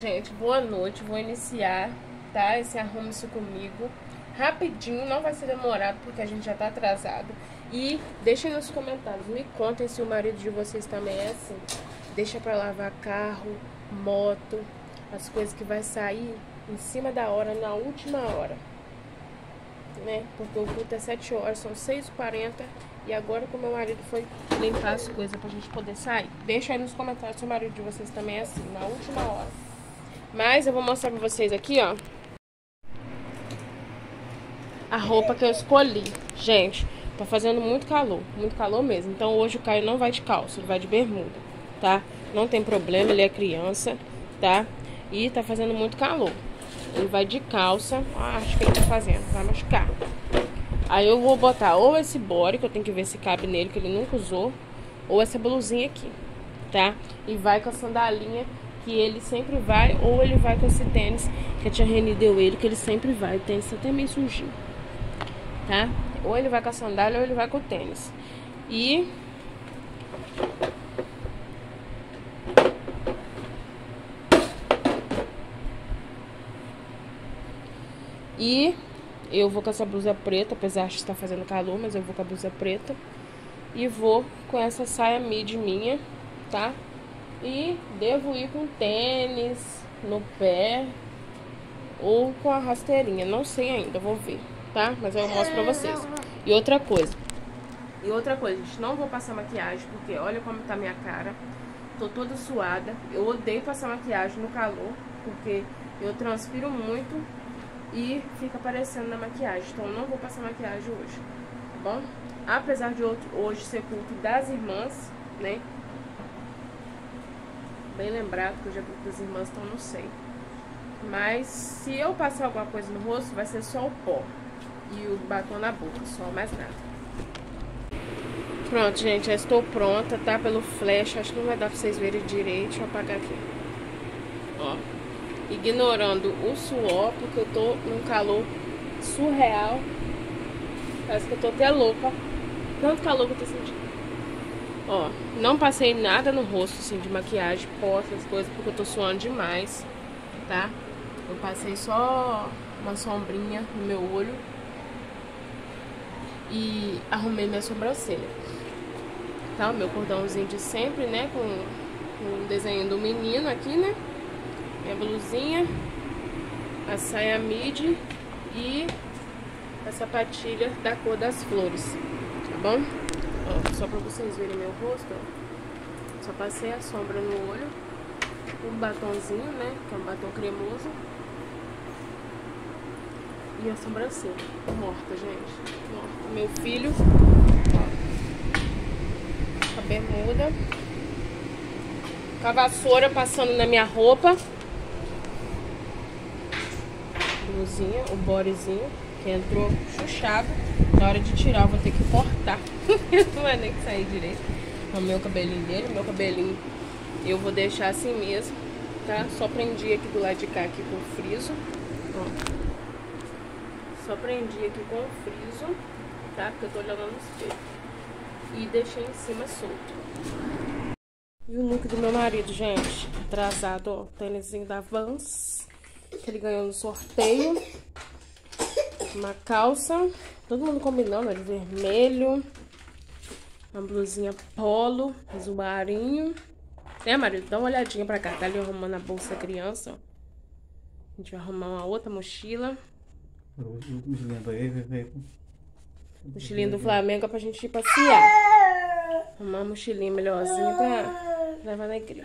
Gente, boa noite. Vou iniciar, tá? Esse arrume-se comigo. Rapidinho, não vai ser demorado porque a gente já tá atrasado. E deixem nos comentários, me contem se o marido de vocês também é assim. Deixa pra lavar carro, moto, as coisas que vai sair em cima da hora, na última hora. Né? Porque o culto é 7 horas, são 6h40. E agora que o meu marido foi limpar as coisas pra gente poder sair. Deixa aí nos comentários se o marido de vocês também é assim, na última hora. Mas eu vou mostrar pra vocês aqui, ó. A roupa que eu escolhi. Gente, tá fazendo muito calor. Muito calor mesmo. Então hoje o Caio não vai de calça, ele vai de bermuda, tá? Não tem problema, ele é criança, tá? E tá fazendo muito calor. Ele vai de calça. Ah, acho que ele tá fazendo, vai machucar. Aí eu vou botar ou esse body, que eu tenho que ver se cabe nele, que ele nunca usou. Ou essa blusinha aqui, tá? E vai com a sandalinha que ele sempre vai, ou ele vai com esse tênis que a tia Reni deu ele, que ele sempre vai. O tênis tá até meio sujinho, tá? Ou ele vai com a sandália ou ele vai com o tênis. E E eu vou com essa blusa preta, apesar de estar fazendo calor, mas eu vou com a blusa preta. E vou com essa saia mid minha, tá? E devo ir com tênis no pé ou com a rasteirinha. Não sei ainda, vou ver, tá? Mas eu mostro pra vocês. E outra coisa. E outra coisa, gente, não vou passar maquiagem, porque olha como tá minha cara. Tô toda suada. Eu odeio passar maquiagem no calor, porque eu transpiro muito e fica aparecendo na maquiagem. Então eu não vou passar maquiagem hoje, tá bom? Apesar de hoje ser culto das irmãs, né? Bem lembrado que é culto das irmãs, então não sei. Mas se eu passar alguma coisa no rosto, vai ser só o pó e o batom na boca, só mais nada. Pronto, gente, já estou pronta, tá? Pelo flash, acho que não vai dar pra vocês verem direito. Deixa eu apagar aqui. Ó. Ignorando o suor, porque eu tô num calor surreal. Parece que eu tô até louca. Tanto calor que eu tô sentindo. Ó, não passei nada no rosto, assim, de maquiagem, pó, essas coisas, porque eu tô suando demais, tá? Eu passei só uma sombrinha no meu olho e arrumei minha sobrancelha. Tá? O meu cordãozinho de sempre, né? Com, com o desenho do menino aqui, né? Minha blusinha, a saia midi e a sapatilha da cor das flores, tá bom? Só pra vocês verem meu rosto, ó. Só passei a sombra no olho, um batonzinho, né? Que é um batom cremoso. E a sobrancelha. Morta, gente. Morta. Meu filho. A bermuda. Com a vassoura passando na minha roupa. Blusinha, o bodyzinho. Que entrou chuchado. Na hora de tirar eu vou ter que cortar. Não vai nem sair direito. O meu cabelinho dele. Meu cabelinho eu vou deixar assim mesmo. Tá? Só prendi aqui do lado de cá aqui com o friso. Ó. Só prendi aqui com o friso, tá? Porque eu tô olhando no espelho. E deixei em cima solto. E o look do meu marido, gente. Atrasado, ó. Tênisinho da Vans. Que ele ganhou no sorteio. Uma calça. Todo mundo combinando, ó, de vermelho. Uma blusinha polo. Azumarinho. Né, marido? Dá uma olhadinha pra cá. Tá ali arrumando a bolsa da criança, ó. A gente vai arrumar uma outra mochila. Mochilinha do Flamengo é pra gente ir passear. Uma mochilinha melhorzinha pra levar na igreja.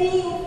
Tengo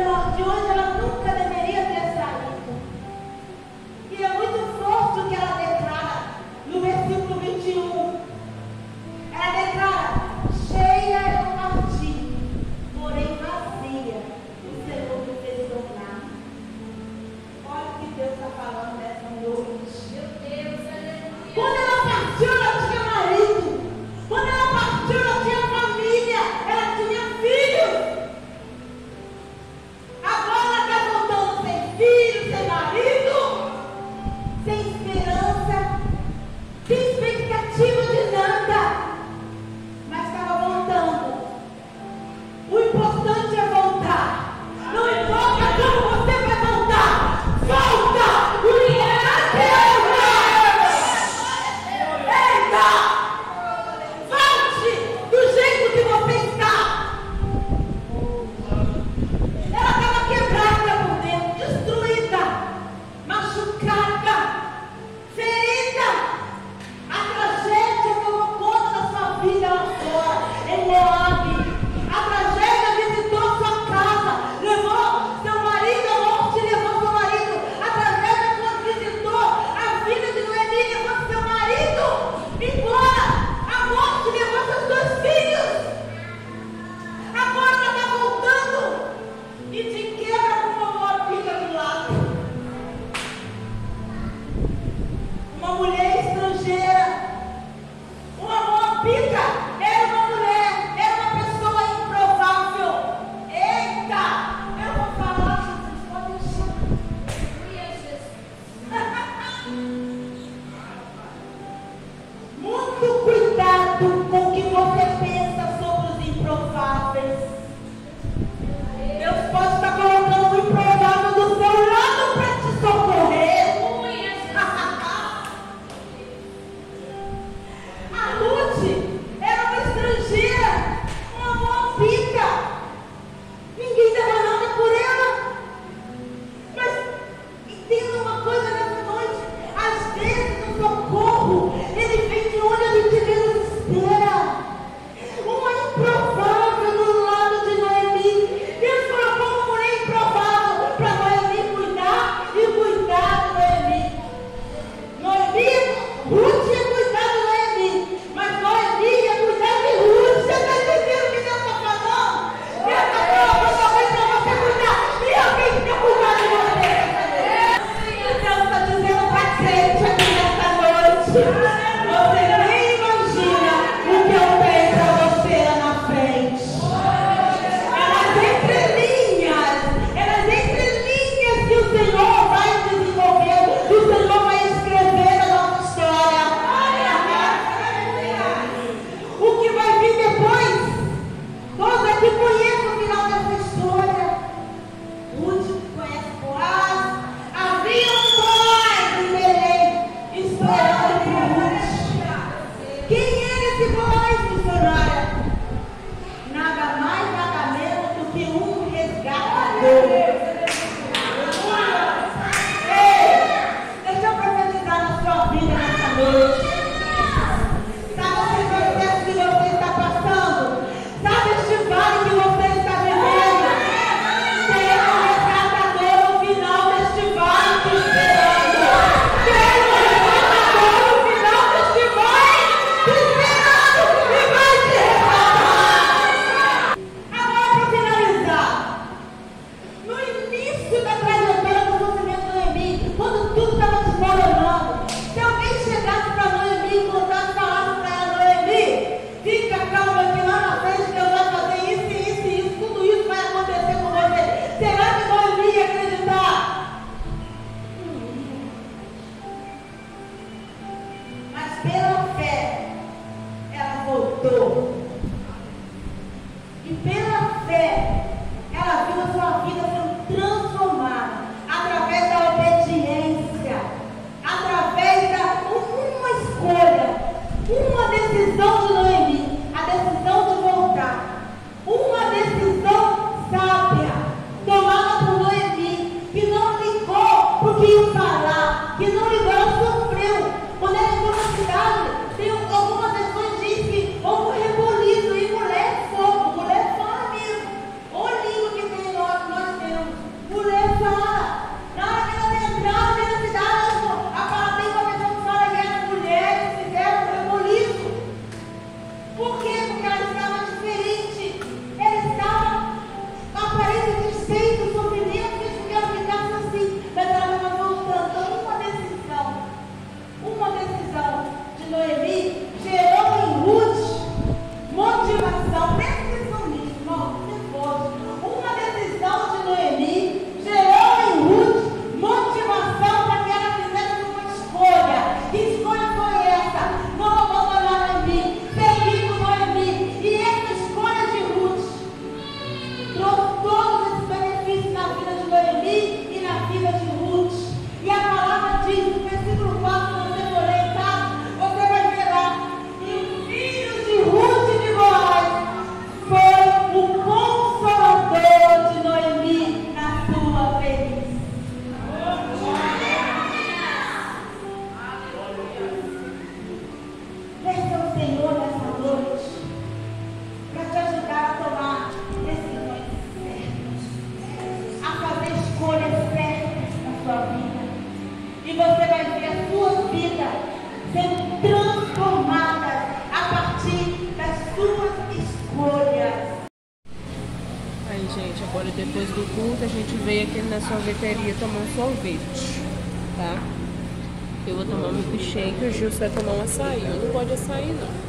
de de onde ela nunca Yeah. Quem era esse voz, missionário? Culto a gente veio aqui na sorveteria tomar um sorvete, tá? Eu vou tomar um milkshake, o Gilson vai tomar um açaí. Não pode açaí não.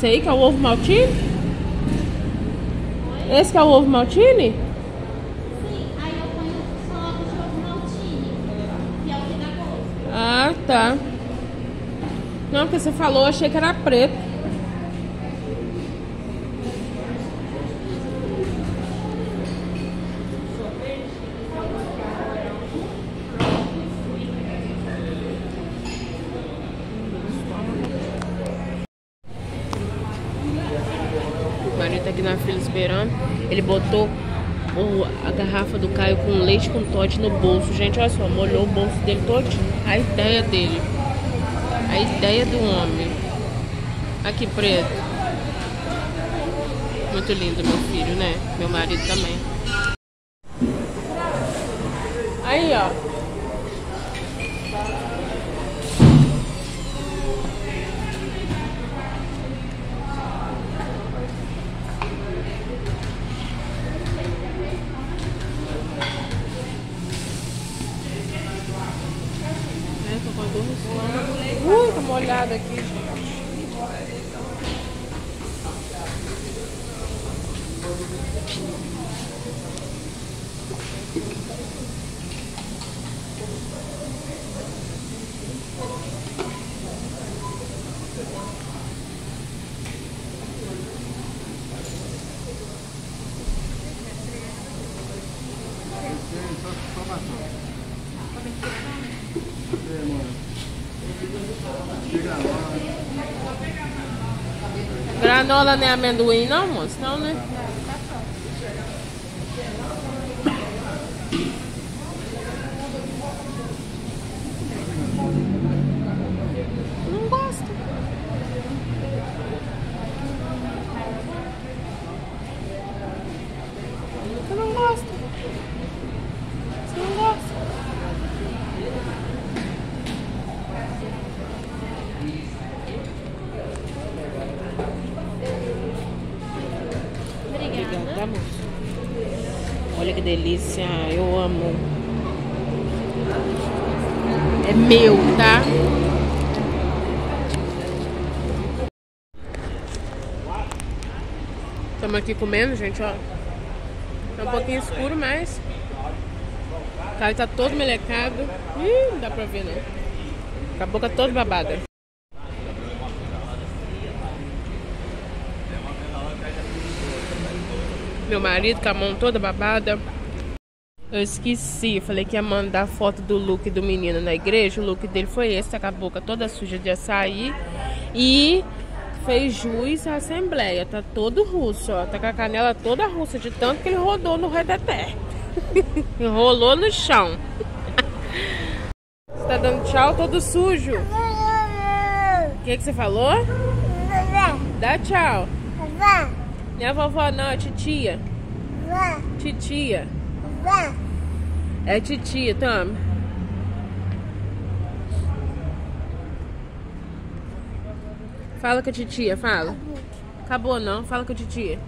Esse aí que é o ovo maltine? Esse que é o ovo maltine? Sim, aí eu ponho só de ovo maltine, que é o que dá gosto. Ah, tá. Não, porque você falou, achei que era preto. Esperando. Ele botou o- a garrafa do Caio com leite com Todd no bolso. Gente, olha só, molhou o bolso dele todinho. A ideia dele. A ideia do homem. Aqui, preto. Muito lindo, meu filho, né? Meu marido também. Aí, ó. Tá molhado aqui. Granola é amendoim, não, moço? Não, né? Não gosto. Eu não gosto. Você não gosta? Obrigada, tá, moço? Olha que delícia, eu amo. É meu, tá? Estamos aqui comendo, gente, ó. Tá um pouquinho escuro, mas. O Caio tá todo melecado. Ih, não dá pra ver, não. Com a boca toda babada. Meu marido com a mão toda babada. Eu esqueci, falei que ia mandar foto do look do menino na igreja. O look dele foi esse, tá com a boca toda suja de açaí. E fez jus à assembleia. Tá todo russo, ó. Tá com a canela toda russa, de tanto que ele rodou no redeté. Enrolou no chão. Você tá dando tchau todo sujo. O que, que você falou? Dá tchau. É vovó não, é titia. Titia. É titia, toma. Fala com a titia, fala. Acabou não, fala com a titia.